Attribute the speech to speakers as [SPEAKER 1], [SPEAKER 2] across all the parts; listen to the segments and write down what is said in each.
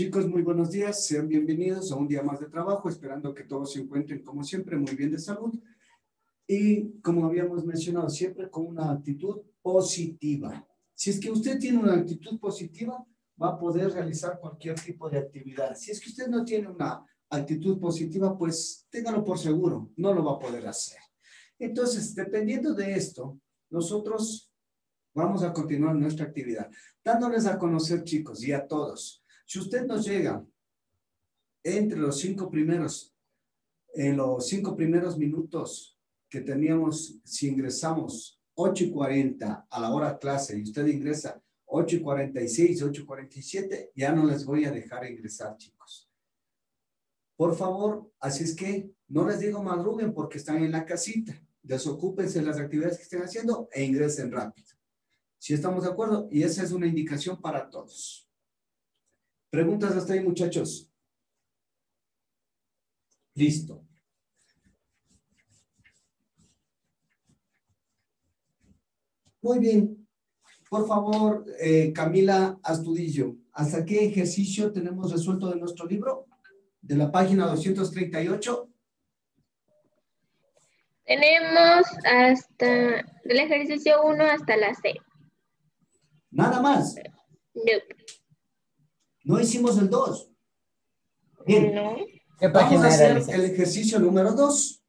[SPEAKER 1] Chicos, muy buenos días. Sean bienvenidos a un día más de trabajo, esperando que todos se encuentren, como siempre, muy bien de salud. Y como habíamos mencionado, siempre con una actitud positiva. Si es que usted tiene una actitud positiva, va a poder realizar cualquier tipo de actividad. Si es que usted no tiene una actitud positiva, pues téngalo por seguro, no lo va a poder hacer. Entonces, dependiendo de esto, nosotros vamos a continuar nuestra actividad, dándoles a conocer, chicos, y a todos, si usted nos llega entre los cinco primeros, en los cinco primeros minutos que teníamos, si ingresamos 8 y 40 a la hora clase y usted ingresa 8 y 46, 8 y 47, ya no les voy a dejar ingresar, chicos. Por favor, así es que no les digo madruguen porque están en la casita. Desocúpense de las actividades que estén haciendo e ingresen rápido. Si estamos de acuerdo, y esa es una indicación para todos. Preguntas hasta ahí, muchachos. Listo. Muy bien. Por favor, eh, Camila Astudillo, ¿hasta qué ejercicio tenemos resuelto de nuestro libro? De la página 238.
[SPEAKER 2] Tenemos hasta del ejercicio 1 hasta la C.
[SPEAKER 1] Nada más.
[SPEAKER 2] Nope.
[SPEAKER 1] No hicimos el 2. Bien.
[SPEAKER 2] No.
[SPEAKER 3] ¿Qué
[SPEAKER 1] Vamos a
[SPEAKER 3] era,
[SPEAKER 1] hacer el ejercicio número 2.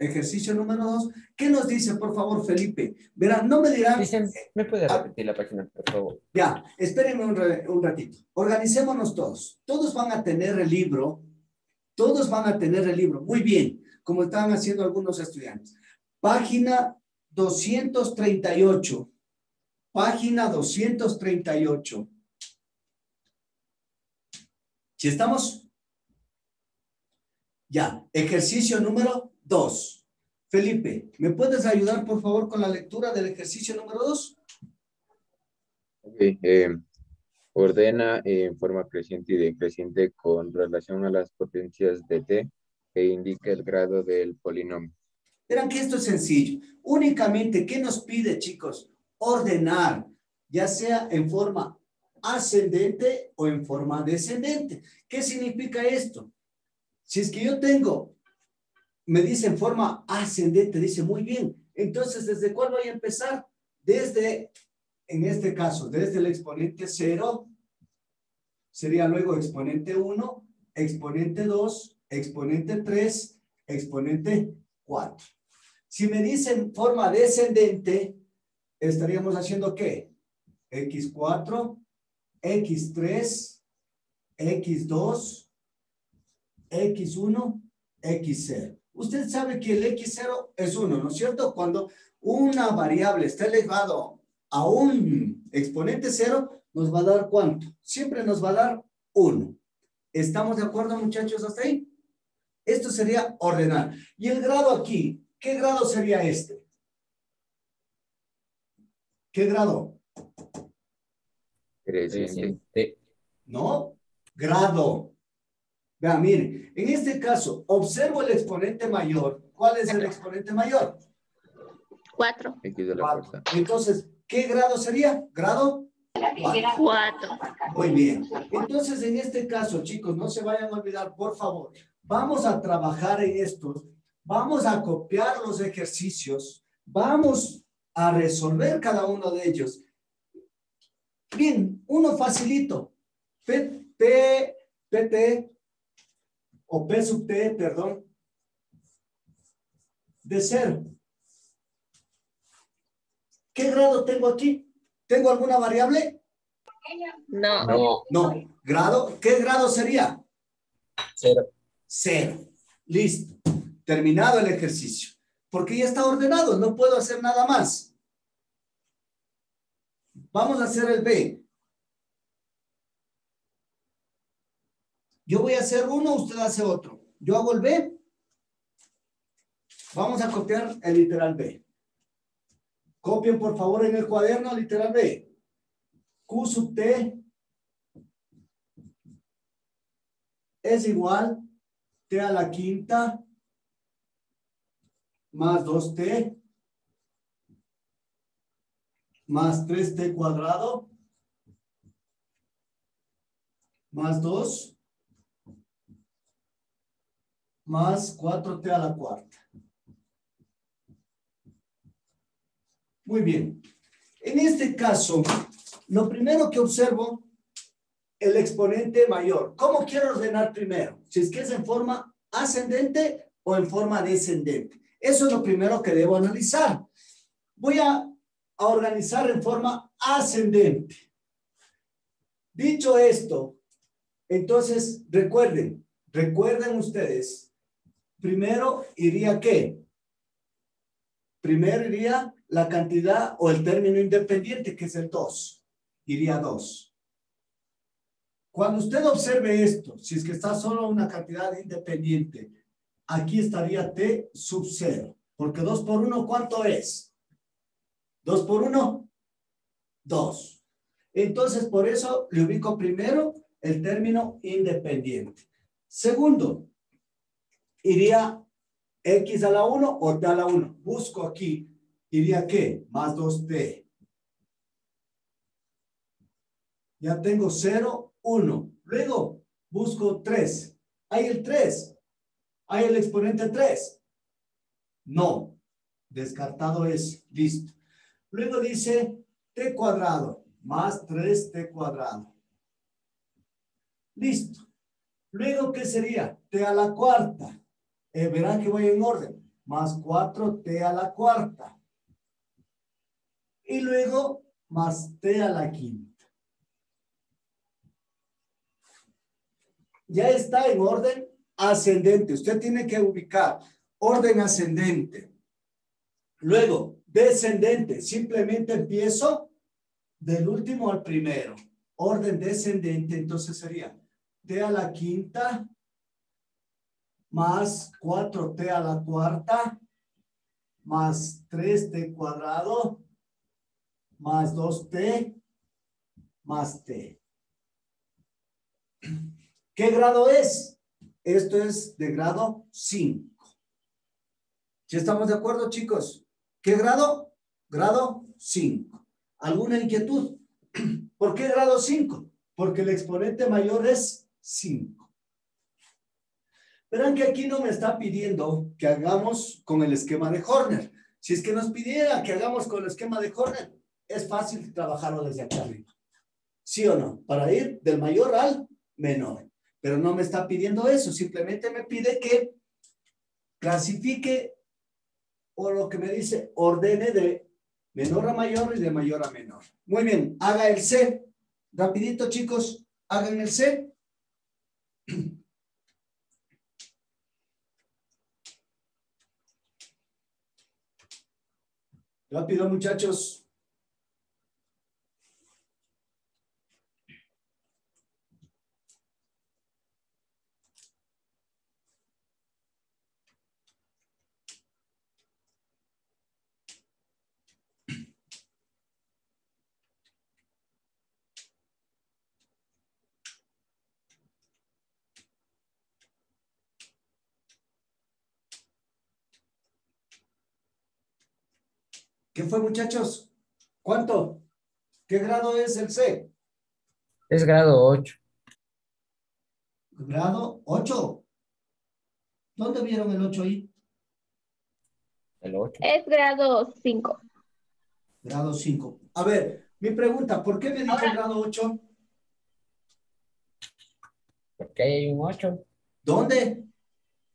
[SPEAKER 1] Ejercicio número 2. ¿Qué nos dice, por favor, Felipe? Verán, no me dirán...
[SPEAKER 3] Dicen, ¿me puede
[SPEAKER 1] Ah.
[SPEAKER 3] repetir la página, por favor?
[SPEAKER 1] Ya, espérenme un, re- un ratito. Organicémonos todos. Todos van a tener el libro. Todos van a tener el libro. Muy bien, como estaban haciendo algunos estudiantes. Página 238. Página 238. ¿Si estamos? Ya, ejercicio número 2. Felipe, ¿me puedes ayudar, por favor, con la lectura del ejercicio número 2?
[SPEAKER 4] Ok, eh, ordena en forma creciente y decreciente con relación a las potencias de t e indica el grado del polinomio.
[SPEAKER 1] Verán que esto es sencillo. Únicamente, ¿qué nos pide, chicos? Ordenar, ya sea en forma ascendente o en forma descendente. ¿Qué significa esto? Si es que yo tengo, me dice en forma ascendente, dice muy bien. Entonces, ¿desde cuál voy a empezar? Desde, en este caso, desde el exponente 0, sería luego exponente 1, exponente 2, exponente 3, exponente 4. Si me dicen forma descendente, estaríamos haciendo qué? X4, X3, X2, X1, X0. Usted sabe que el X0 es 1, ¿no es cierto? Cuando una variable está elevado a un exponente 0, nos va a dar cuánto? Siempre nos va a dar 1. ¿Estamos de acuerdo, muchachos, hasta ahí? Esto sería ordenar. Y el grado aquí, ¿qué grado sería este? ¿Qué grado?
[SPEAKER 4] Creciente.
[SPEAKER 1] ¿No? Grado. Vean, miren, en este caso, observo el exponente mayor. ¿Cuál es el exponente mayor?
[SPEAKER 2] 4.
[SPEAKER 4] X de la
[SPEAKER 1] Cuatro. Entonces, ¿qué grado sería? Grado
[SPEAKER 2] 4.
[SPEAKER 1] Muy bien. Entonces, en este caso, chicos, no se vayan a olvidar, por favor. Vamos a trabajar en estos. Vamos a copiar los ejercicios. Vamos a resolver cada uno de ellos. Bien, uno facilito. P, P, PT, o P sub T, perdón, de cero. ¿Qué grado tengo aquí? ¿Tengo alguna variable?
[SPEAKER 2] No.
[SPEAKER 3] No,
[SPEAKER 1] No. ¿Grado? ¿Qué grado sería?
[SPEAKER 3] cero.
[SPEAKER 1] Cero. Listo. Terminado el ejercicio. Porque ya está ordenado, no puedo hacer nada más. Vamos a hacer el B. Yo voy a hacer uno, usted hace otro. Yo hago el B. Vamos a copiar el literal B. Copien por favor en el cuaderno literal B. Q sub T es igual T a la quinta más 2T más 3T cuadrado más 2 más 4t a la cuarta. Muy bien. En este caso, lo primero que observo, el exponente mayor. ¿Cómo quiero ordenar primero? Si es que es en forma ascendente o en forma descendente. Eso es lo primero que debo analizar. Voy a, a organizar en forma ascendente. Dicho esto, entonces recuerden, recuerden ustedes, primero iría qué? Primero iría la cantidad o el término independiente, que es el 2. Iría 2. Cuando usted observe esto, si es que está solo una cantidad independiente, aquí estaría T sub 0. Porque 2 por 1, ¿cuánto es? 2 por 1, 2. Entonces, por eso le ubico primero el término independiente. Segundo, iría x a la 1 o t a la 1. Busco aquí, iría qué? Más 2t. Ya tengo 0, 1. Luego busco 3. ¿Hay el 3? ¿Hay el exponente 3? No. Descartado es. Listo. Luego dice t cuadrado más 3t cuadrado. Listo. Luego, ¿qué sería? t a la cuarta. Eh, verán que voy en orden. Más 4t a la cuarta. Y luego, más t a la quinta. Ya está en orden ascendente. Usted tiene que ubicar orden ascendente. Luego, descendente. Simplemente empiezo del último al primero. Orden descendente, entonces sería t a la quinta más 4t a la cuarta más 3t cuadrado más 2t más t. ¿Qué grado es? Esto es de grado 5. ¿Sí estamos de acuerdo, chicos? ¿Qué grado? Grado 5. ¿Alguna inquietud? ¿Por qué grado 5? Porque el exponente mayor es 5. Verán que aquí no me está pidiendo que hagamos con el esquema de Horner. Si es que nos pidiera que hagamos con el esquema de Horner, es fácil trabajarlo desde aquí arriba. ¿Sí o no? Para ir del mayor al menor. Pero no me está pidiendo eso, simplemente me pide que clasifique o lo que me dice, ordene de menor a mayor y de mayor a menor. Muy bien, haga el C. Rapidito, chicos, hagan el C. Rápido, muchachos. ¿Qué fue, muchachos? ¿Cuánto? ¿Qué grado es el C?
[SPEAKER 3] Es grado 8.
[SPEAKER 1] Grado 8. ¿Dónde vieron el 8 ahí?
[SPEAKER 3] El 8.
[SPEAKER 2] Es grado 5.
[SPEAKER 1] Grado 5. A ver, mi pregunta, ¿por qué me dijo
[SPEAKER 2] Ahora-
[SPEAKER 1] grado 8?
[SPEAKER 3] Porque hay un 8.
[SPEAKER 1] ¿Dónde?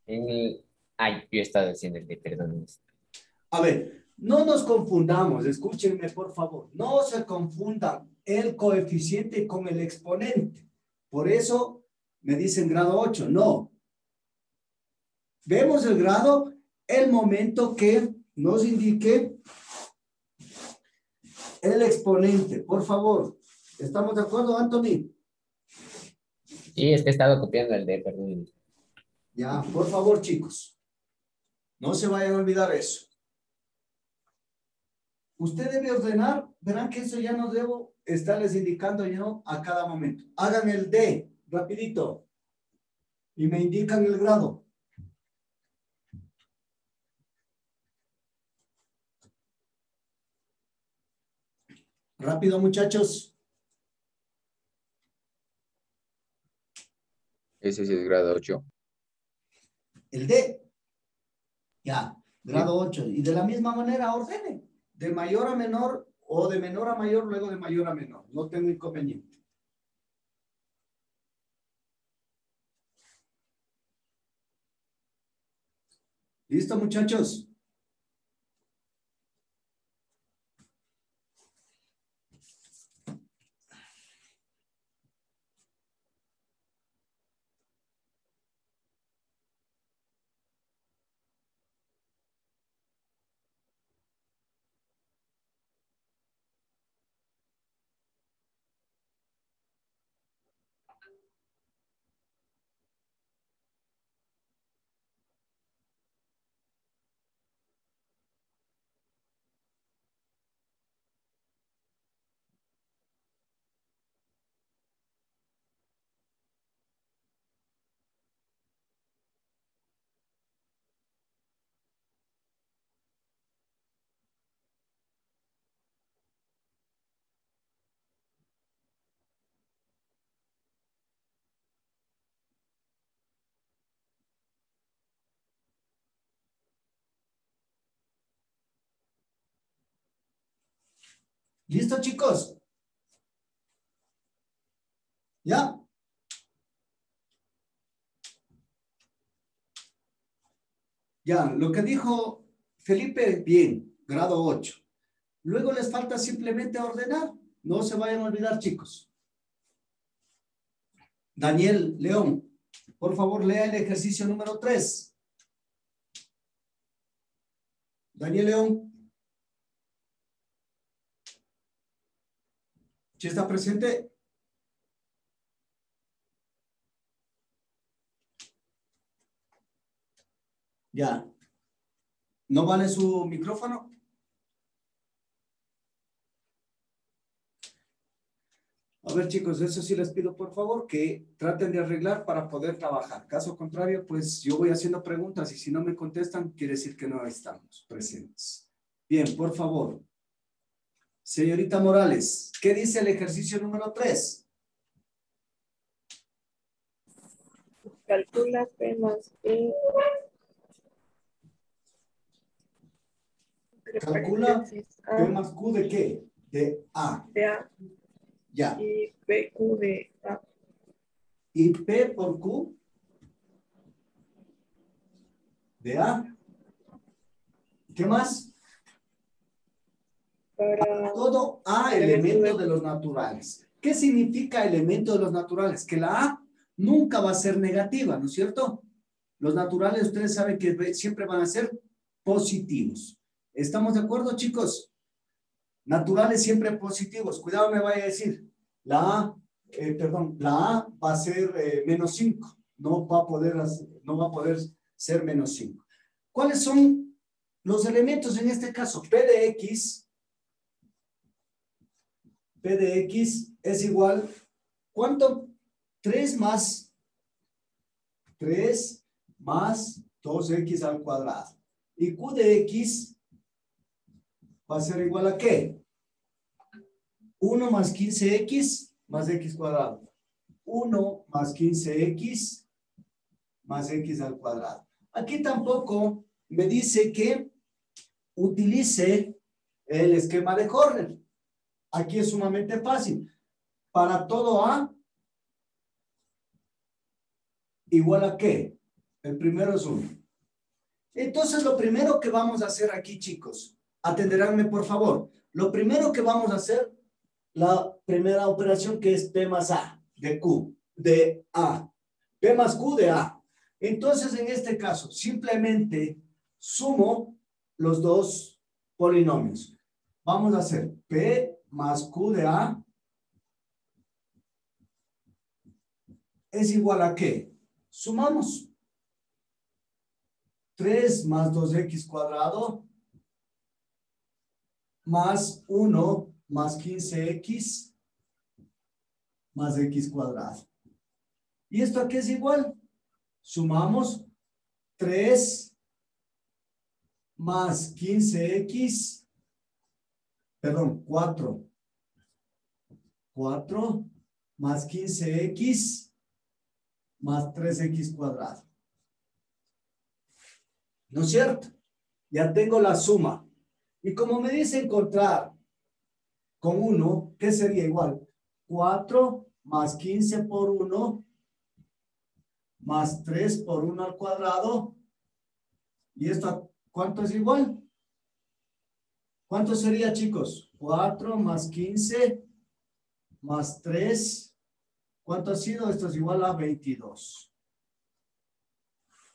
[SPEAKER 3] En el... Ay, yo estaba diciendo el de perdón.
[SPEAKER 1] A ver, no nos confundamos, escúchenme por favor, no se confundan el coeficiente con el exponente. Por eso me dicen grado 8, no. Vemos el grado el momento que nos indique el exponente. Por favor, ¿estamos de acuerdo, Anthony?
[SPEAKER 3] Sí, es que estaba copiando el de perdón.
[SPEAKER 1] Ya, por favor, chicos. No se vayan a olvidar eso. Usted debe ordenar, verán que eso ya no debo estarles indicando yo a cada momento. Hagan el D, rapidito. Y me indican el grado. Rápido, muchachos.
[SPEAKER 4] Ese sí es grado 8.
[SPEAKER 1] El D. Ya, grado 8. Y de la misma manera ordene, de mayor a menor o de menor a mayor, luego de mayor a menor. No tengo inconveniente. ¿Listo, muchachos? ¿Listo, chicos? ¿Ya? Ya, lo que dijo Felipe, bien, grado 8. Luego les falta simplemente ordenar. No se vayan a olvidar, chicos. Daniel León, por favor, lea el ejercicio número 3. Daniel León. ¿Sí está presente? Ya. ¿No vale su micrófono? A ver, chicos, eso sí les pido por favor que traten de arreglar para poder trabajar. Caso contrario, pues yo voy haciendo preguntas y si no me contestan, quiere decir que no estamos presentes. Bien, por favor. Señorita Morales, ¿qué dice el ejercicio número 3?
[SPEAKER 5] Calcula P más B.
[SPEAKER 1] Calcula P más Q de qué? De A.
[SPEAKER 5] de A
[SPEAKER 1] Ya.
[SPEAKER 5] y PQ de A.
[SPEAKER 1] Y P por Q de A. ¿Qué más?
[SPEAKER 5] Para
[SPEAKER 1] Todo A elemento de los naturales. ¿Qué significa elemento de los naturales? Que la A nunca va a ser negativa, ¿no es cierto? Los naturales, ustedes saben que siempre van a ser positivos. ¿Estamos de acuerdo, chicos? Naturales siempre positivos. Cuidado, me vaya a decir. La A, eh, perdón, la A va a ser eh, menos 5. No va a poder, no va a poder ser menos 5. ¿Cuáles son los elementos en este caso? P de X P de X es igual, ¿cuánto? 3 más 3 más 2X al cuadrado. Y Q de X va a ser igual a qué? 1 más 15X más X cuadrado. 1 más 15X más X al cuadrado. Aquí tampoco me dice que utilice el esquema de Horner. Aquí es sumamente fácil. Para todo A, igual a qué? El primero es 1. Entonces, lo primero que vamos a hacer aquí, chicos, atenderánme por favor. Lo primero que vamos a hacer, la primera operación que es P más A, de Q, de A. P más Q de A. Entonces, en este caso, simplemente sumo los dos polinomios. Vamos a hacer P más Q de A es igual a qué? Sumamos. 3 más 2x cuadrado más 1 más 15x más x cuadrado. ¿Y esto a es igual? Sumamos 3 más 15x, perdón, 4. 4 más 15x más 3x cuadrado. ¿No es cierto? Ya tengo la suma. Y como me dice encontrar con 1, ¿qué sería igual? 4 más 15 por 1 más 3 por 1 al cuadrado. ¿Y esto cuánto es igual? ¿Cuánto sería, chicos? 4 más 15 más 3. ¿Cuánto ha sido? Esto es igual a 22.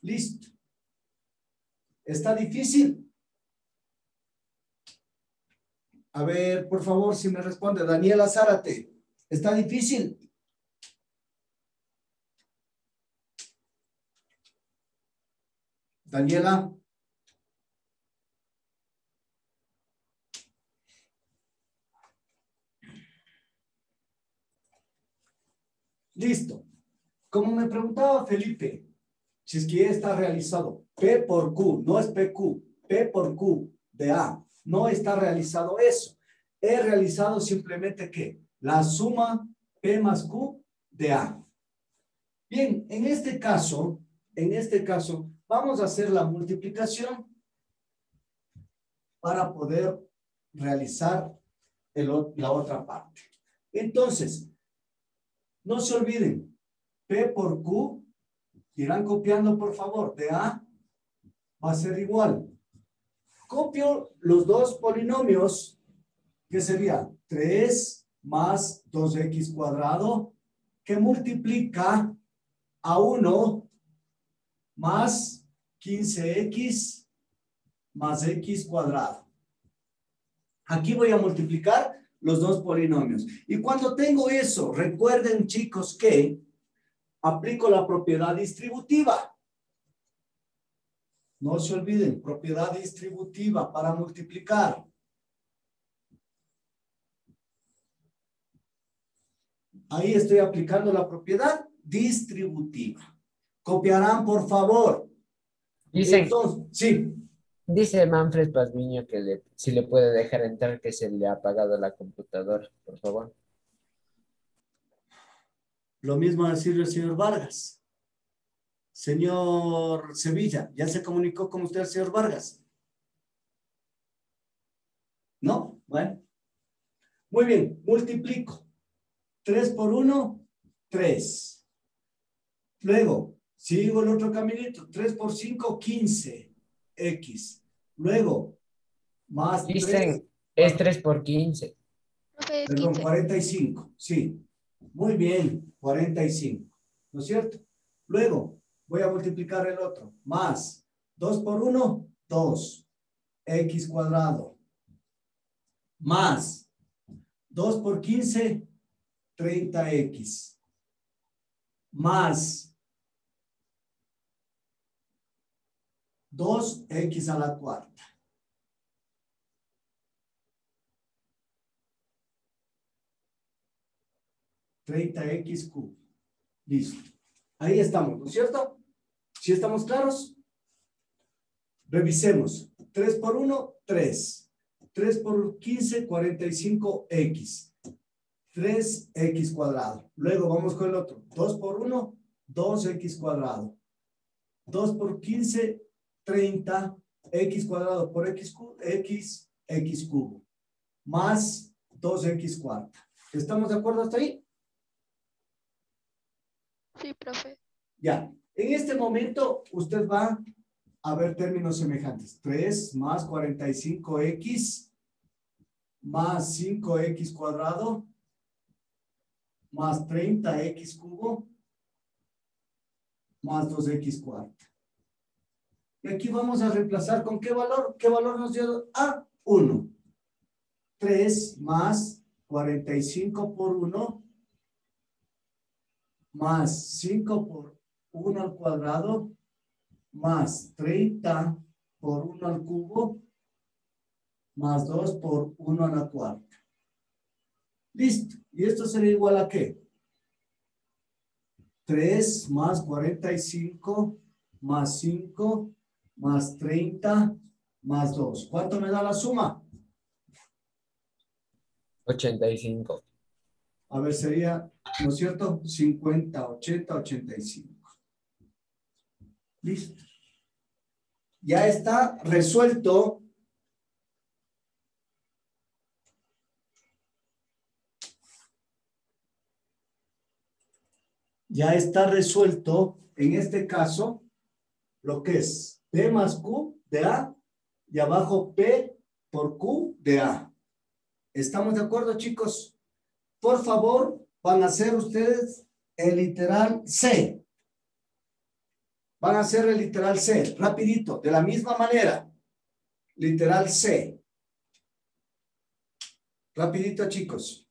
[SPEAKER 1] Listo. ¿Está difícil? A ver, por favor, si me responde. Daniela Zárate. ¿Está difícil? Daniela. Listo. Como me preguntaba Felipe, si es que está realizado P por Q, no es PQ, P por Q de A, no está realizado eso. He realizado simplemente que la suma P más Q de A. Bien, en este caso, en este caso, vamos a hacer la multiplicación para poder realizar la otra parte. Entonces, no se olviden, P por Q, irán copiando por favor, de A va a ser igual. Copio los dos polinomios, que sería 3 más 2x cuadrado, que multiplica a 1 más 15x más x cuadrado. Aquí voy a multiplicar los dos polinomios. Y cuando tengo eso, recuerden chicos que aplico la propiedad distributiva. No se olviden, propiedad distributiva para multiplicar. Ahí estoy aplicando la propiedad distributiva. Copiarán, por favor.
[SPEAKER 3] Dicen,
[SPEAKER 1] sí.
[SPEAKER 3] Dice Manfred Pazmiño que le, si le puede dejar entrar que se le ha apagado la computadora, por favor.
[SPEAKER 1] Lo mismo decirle el señor Vargas. Señor Sevilla, ¿ya se comunicó con usted señor Vargas? ¿No? Bueno. Muy bien, multiplico. 3 por 1, 3. Luego, sigo el otro caminito. 3 por 5, 15. X. Luego, más
[SPEAKER 3] Dicen, es 3 por 15.
[SPEAKER 1] Perdón, 45. Sí. Muy bien, 45. ¿No es cierto? Luego, voy a multiplicar el otro. Más 2 por 1, 2. X cuadrado. Más 2 por 15, 30X. Más 2x a la cuarta. X cubo. Listo. Ahí estamos, ¿no es cierto? ¿Sí estamos claros? Revisemos. 3 por 1, 3. 3 por 15, 45x. 3x cuadrado. Luego vamos con el otro. 2 por 1, 2x cuadrado. 2 por 15, 30 x cuadrado por x, x, x cubo, más 2x cuarta. ¿Estamos de acuerdo hasta ahí?
[SPEAKER 2] Sí, profe.
[SPEAKER 1] Ya. En este momento, usted va a ver términos semejantes. 3 más 45x más 5x cuadrado más 30x cubo más 2x cuarta. Y aquí vamos a reemplazar con qué valor. ¿Qué valor nos dio? A, 1. 3 más 45 por 1 más 5 por 1 al cuadrado más 30 por 1 al cubo más 2 por 1 a la cuarta. Listo. ¿Y esto sería igual a qué? 3 más 45 más 5 más 30 más 2. ¿Cuánto me da la suma?
[SPEAKER 3] 85.
[SPEAKER 1] A ver, sería, ¿no es cierto? 50, 80, 85. Listo. Ya está resuelto. Ya está resuelto, en este caso, lo que es P más Q de A y abajo P por Q de A. ¿Estamos de acuerdo, chicos? Por favor, van a hacer ustedes el literal C. Van a hacer el literal C, rapidito, de la misma manera. Literal C. Rapidito, chicos.